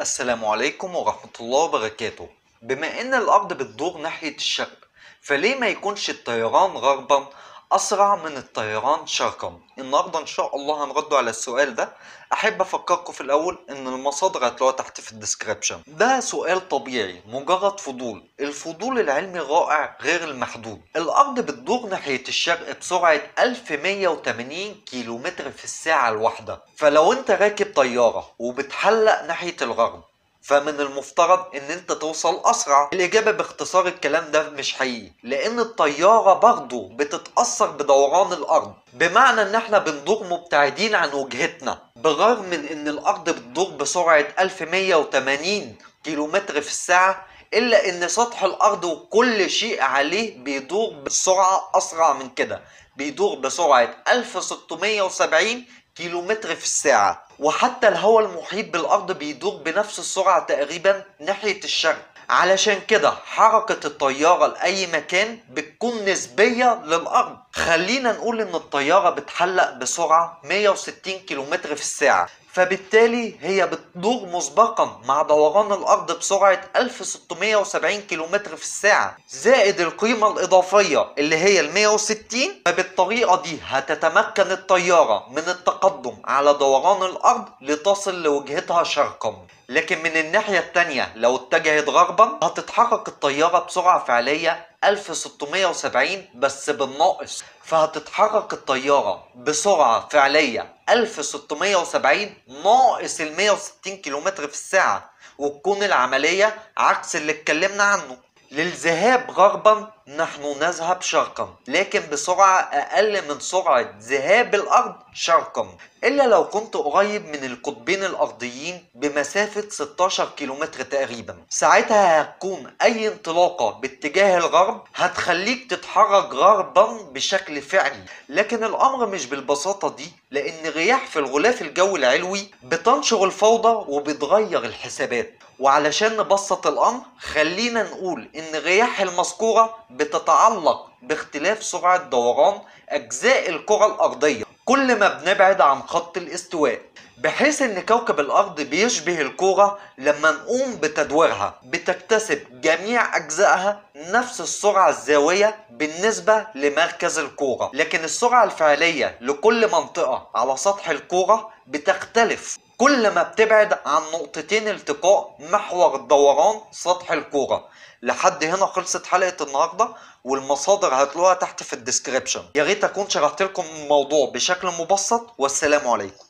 السلام عليكم ورحمة الله وبركاته. بما إن الأرض بتدور ناحية الشرق فليه ما يكونش الطيران غربا أسرع من الطيران شرقا. النهارده إن شاء الله هنرد على السؤال ده. أحب أفكركم في الأول إن المصادر هتلاقوها تحت في الديسكريبشن. ده سؤال طبيعي مجرد فضول. الفضول العلمي رائع غير المحدود. الأرض بتدور ناحية الشرق بسرعة 1180 كيلومتر في الساعة الواحدة. فلو أنت راكب طيارة وبتحلق ناحية الغرب فمن المفترض إن أنت توصل أسرع. الإجابة باختصار الكلام ده مش حقيقي لأن الطيارة برضو بتتأثر بدوران الأرض. بمعنى إن إحنا بندور مبتعدين عن وجهتنا بالرغم من إن الأرض بتدور بسرعة 1180 كيلومتر في الساعة إلا إن سطح الأرض وكل شيء عليه بيدور بسرعة أسرع من كده بيدور بسرعة 1670 كيلومتر في الساعة. وحتى الهواء المحيط بالأرض بيدور بنفس السرعة تقريبا ناحية الشرق. علشان كده حركة الطيارة لأي مكان بتكون نسبية للأرض. خلينا نقول إن الطيارة بتحلق بسرعة 160 كيلومتر في الساعة. فبالتالي هي بتدور مسبقا مع دوران الأرض بسرعة 1670 كيلومتر في الساعة. زائد القيمة الإضافية اللي هي ال 160 فبالطريقة دي هتتمكن الطيارة من التقدم على دوران الأرض لتصل لوجهتها شرقا. لكن من الناحية التانية لو اتجهت غربا هتتحرك الطيارة بسرعة فعلية 1670 بس بالناقص. فهتتحرك الطيارة بسرعة فعلية 1670 ناقص ال 160 كيلومتر في الساعة. وتكون العملية عكس اللي اتكلمنا عنه. للذهاب غربا نحن نذهب شرقا. لكن بسرعة أقل من سرعة ذهاب الأرض شرقا. إلا لو كنت قريب من القطبين الأرضيين بمسافة 16 كيلومتر تقريبا. ساعتها هتكون أي انطلاقة باتجاه الغرب هتخليك تتحرك غربا بشكل فعلي. لكن الأمر مش بالبساطة دي لأن رياح في الغلاف الجوي العلوي بتنشر الفوضى وبتغير الحسابات. وعلشان نبسط الأمر خلينا نقول إن الرياح المذكورة بتتعلق باختلاف سرعة دوران أجزاء الكرة الأرضية. كل ما بنبعد عن خط الاستواء بحيث إن كوكب الأرض بيشبه الكورة لما نقوم بتدويرها بتكتسب جميع أجزائها نفس السرعة الزاوية بالنسبة لمركز الكورة لكن السرعة الفعلية لكل منطقة على سطح الكورة بتختلف. كل ما بتبعد عن نقطتين التقاء محور الدوران سطح الكورة. لحد هنا خلصت حلقة النهاردة والمصادر هتلاقوها تحت في الديسكريبشن. يا ريت أكون شرحت لكم الموضوع بشكل مبسط والسلام عليكم.